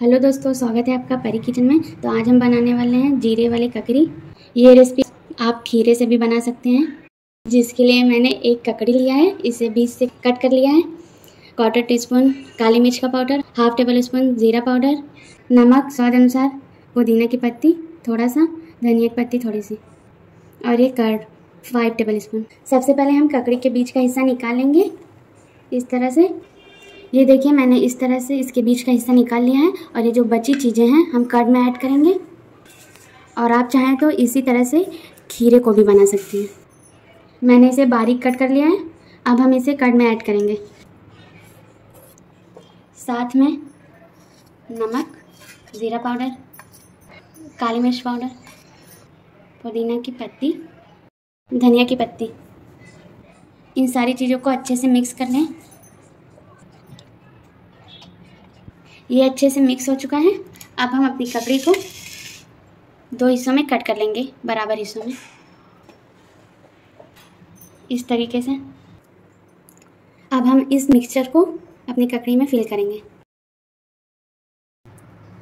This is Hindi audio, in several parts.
हेलो दोस्तों, स्वागत है आपका परी किचन में। तो आज हम बनाने वाले हैं जीरे वाली ककड़ी। ये रेसिपी आप खीरे से भी बना सकते हैं, जिसके लिए मैंने एक ककड़ी लिया है। इसे बीच से कट कर लिया है। क्वार्टर टी स्पून काली मिर्च का पाउडर हाफ़ टेबल स्पून ज़ीरा पाउडर नमक स्वाद अनुसार, पुदीना की पत्ती थोड़ा सा धनिया की पत्ती थोड़ी सी और ये कर्ड फाइव टेबल स्पून सबसे पहले हम ककड़ी के बीच का हिस्सा निकालेंगे इस तरह से ये देखिए, मैंने इस तरह से इसके बीच का हिस्सा निकाल लिया है और ये जो बची चीज़ें हैं, हम कर्ड में ऐड करेंगे। और आप चाहें तो इसी तरह से खीरे को भी बना सकते हैं। मैंने इसे बारीक कट कर लिया है। अब हम इसे कर्ड में ऐड करेंगे। साथ में नमक, ज़ीरा पाउडर, काली मिर्च पाउडर, पुदीना की पत्ती, धनिया की पत्ती। इन सारी चीज़ों को अच्छे से मिक्स कर लें। ये अच्छे से मिक्स हो चुका है। अब हम अपनी ककड़ी को दो हिस्सों में कट कर लेंगे, बराबर हिस्सों में। इस तरीके से। अब हम इस मिक्सचर को अपनी ककड़ी में फिल करेंगे।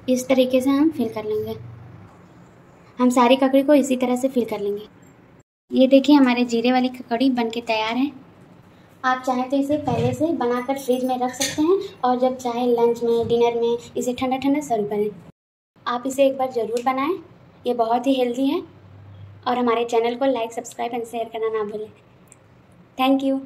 इस तरीके से हम फिल कर लेंगे। हम सारी ककड़ी को इसी तरह से फिल कर लेंगे। ये देखिए, हमारे जीरे वाली ककड़ी बन के तैयार है। आप चाहें तो इसे पहले से बनाकर फ्रिज में रख सकते हैं और जब चाहे लंच में डिनर में, इसे ठंडा ठंडा सर्व करें। आप इसे एक बार ज़रूर बनाएँ। ये बहुत ही हेल्दी है। और हमारे चैनल को लाइक सब्सक्राइब एंड शेयर करना ना भूलें। Thank you